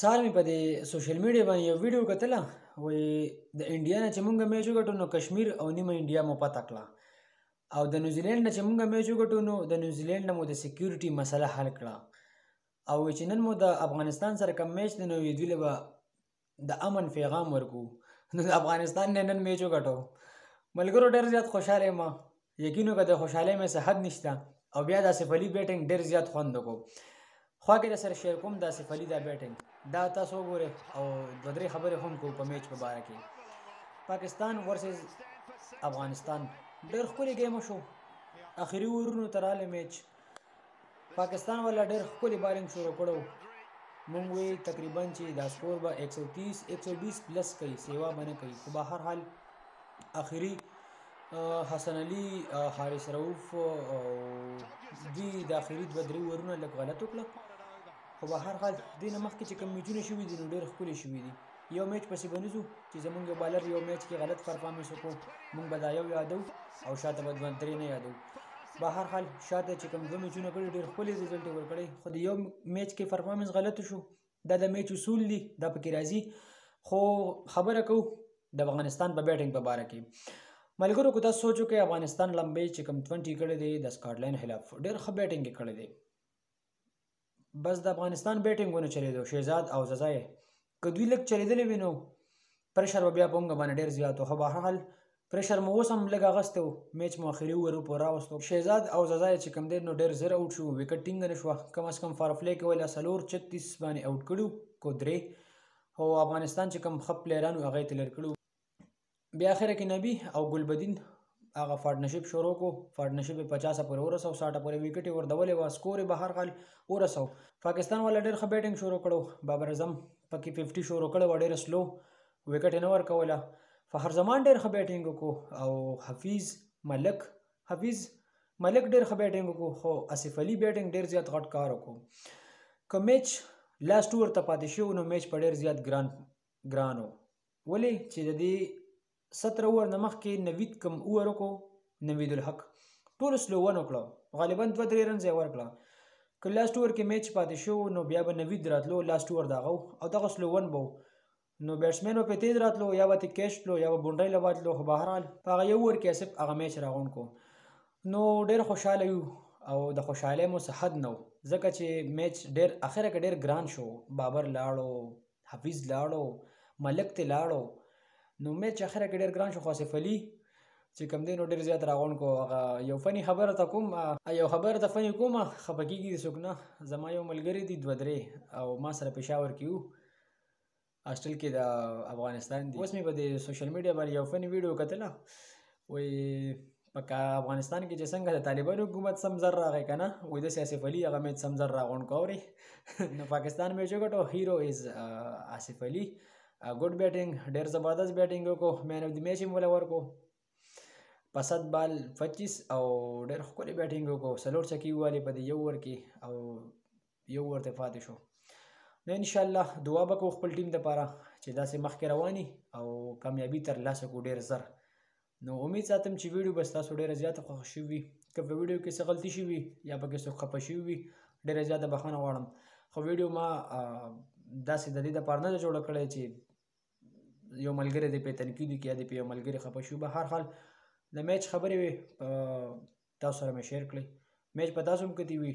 سار مې په دې سوشل میډیا باندې یو ویډیو کتله وایي د انډیا نه چې مونږ میچ وګټو نو کشمیر او نیمه انډیا مو پته کړه او د نیوزیلینډ نه چې مونږ میچ وګټو نو د نیوزیلینډ نه مو د سکیورټي مسله حل کړه او چې نن مو د افغانستان سره کوم میچ دی نو دوی له به د امن پیغام ورکو نو د افغانستان نه نن میچ وګټو ملګرو ډېر زیات خوشاله ما یقینو که د خوشاله مې څه حد نشته او بیا د آصف علي بیټنګ ډېر زیات خوند وکړو خوا کې د سر شیر کوم د آصف علي دا بیټنګ دا تاسو وګورئ او دوه درې خبرې هم کوو په میچ په باره کې پاکستان ورسز افغانستان ډېر ښکلی ګیم شو اخري اورونو ته راغلی میچ پاکستان ولا ډېر ښکلی بالینګ شروع کړو مونږ وی تقریبا چې دا سکور به 130 120 پلس کوي سیوا باندې کوي خو به هر حال اخیری حسن علي حارث رؤف دی د اخیری دوه درې ورونه لږ غلط وکړه خو به هر حال دینه مخکې چې کوم میچونه شوي دي نو ډېر ښکلي شوي دي یو میچ پسې به نه ځو چې زمونږ یو بالر یو میچ کې غلط پرفارمنس وکړو مونږ به دا یو یادو او شاته به دوه درې نه یادو به هر حال شاته چې کوم دوه میچونه کړي ډېر ښکلي رزلټ یې ورکړی خو د یو میچ کې پرفارمنس غلط شو دا د میچ اصول دي دا پکې راځي خو خبره کوو د افغانستان په بیټنګ په باره کې ملګرو که تاسو سوچ وکړئ افغانستان لمبۍ چې کوم 20 کړی دی د سکاټلینډ خلاف ډېر ښه بیټنګ یې کړی دی بس د افغانستان بیټینګونه چلیدو شهزاد او ززای که دوی لږ چلیدلی وي نو پریشر به بیا په موږ باندې ډېر زیات خو به حال پریشر مو اوس هم لږ اغستی و میچ مو اخري اوور په راوستو شهزاد او ززای چې کوم دی نو ډېر زر اوټ شو وکټ ټینګ نه شوه کم از کم فار پلی کې ولا څلور چتیس باندې اوټ کړو کو درې خو افغانستان چې کوم ښه پلیران هغه یې تلر کړو بیا اخر کې نبی او ګلبدین هغه پارټنرشپ شروع کو پارټنرشپ 50 پر ورسو 60 پر وکټ وردولې وا سکور به هر حال ورسو پاکستان ول ډېر ښه بیټینګ شروع کړو بابر اعظم پکې 50 شروع کړو ډېر سلو وکټ نه ور کوله فخر زمان ډېر ښه بیټینګ کو او حفیظ ملک حفیظ ملک ډېر ښه بیټینګ کو خو اسف علي بیټینګ ډېر زیات غټ کار وکړو که میچ لاست ور ته پاتې شو نو میچ په ډېر زیات ګران ګرانو ولې چې د دې ستر اوور نه مخکې نوید کم اوور وکړو نوید الحق ټول سلو ون وکړو غالبا دوه درې رنز یې ورکړه که لاست اوور کې میچ پاتې شو نو بیا به نوید راتلو لاست اوور دغه او دغه سلو ون به نو بیټسمین به په تیز راتلو یا به ته کیش تلو یا به بونډري له واتلو خو بهرحال په هغه یو اوور کې اسف هغه میچ راغون کو نو ډیر خوشاله یو او د خوشحالۍ مو څه حد نه ځکه چې میچ ډیر اخره کې ډیر ګران شو بابر لاړو حفیظ لاړو ملک ته لاړو نو مې چې اخره کې ډېر ګران شو خاصف علي چې کم دی نو ډېر زیات راغون کو هغه یو فني خبره ته کوم یو خبره ته فني کوم خپګیږي څوک نه زما یو ملګری دی دوه درې او ما سره پېښور کې وو هاسټل کې د افغانستان دی اوس مې په دې سوشل میډیا باندې یو فني ویډیو کتله وایي په افغانستان کې چې څنګه د طالبانو حکومت سم زر راغی که نه وایي داسې آصف علي هغه مې سم زر راغونډ کړو اورې نو پاکستان مې وګټو هیرو از آصف علي ګډ بیټینګ ډېر زبردست بیټینګ وکړو مین اف د میچ یې موله ورکړو په صد بال پچیس او ډېر ښکلی بیټینګ وکړو څلور چکې ووالې په دې یو اوور کې او یو اوور ته پاتې شو نو انشاءالله دعا به کوو خپل ټیم دپاره چې داسې مخکې رواني او کامیابي ترلاسه کړو ډېر زر نو امید ساتم چې ویډیو به تاسو ډیره زیاته خوښ شي وي که په ویډیو کې څه غلطي شي وي یا پکې څوک خپه شي وي ډیره زیاته بخښنه غواړم خو ویډیو ما داسې د دې لپاره نه جوړه کړې چې یو ملګری دې په تنقید کې یا دې په یو ملګری خپه شي به هر حال د میچ خبرې وي تاسو سره مې شیر کړې میچ په تاسو هم کتی وي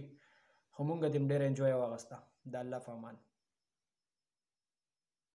خو مونږ دې ډیره انجوای واغسته د الله فامان